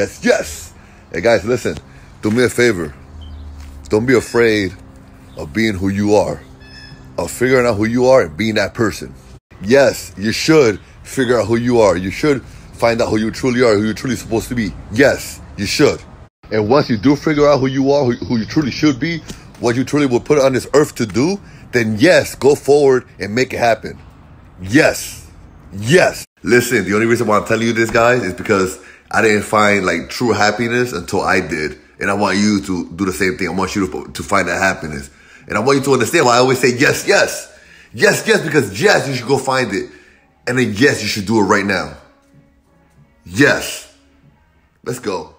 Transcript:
Yes, yes. Hey guys, listen. Do me a favor. Don't be afraid of being who you are, of figuring out who you are and being that person. Yes, you should figure out who you are. You should find out who you truly are, who you're truly supposed to be. Yes, you should. And once you do figure out who you are, who, who you truly should be, what you truly will put on this earth to do, then yes, go forward and make it happen. Yes. Yes. Listen, the only reason why I'm telling you this, guys, is because I didn't find like true happiness until I did. And I want you to do the same thing. I want you to, to find that happiness. And I want you to understand why I always say yes, yes. Yes, yes, because yes, you should go find it. And then yes, you should do it right now. Yes. Let's go.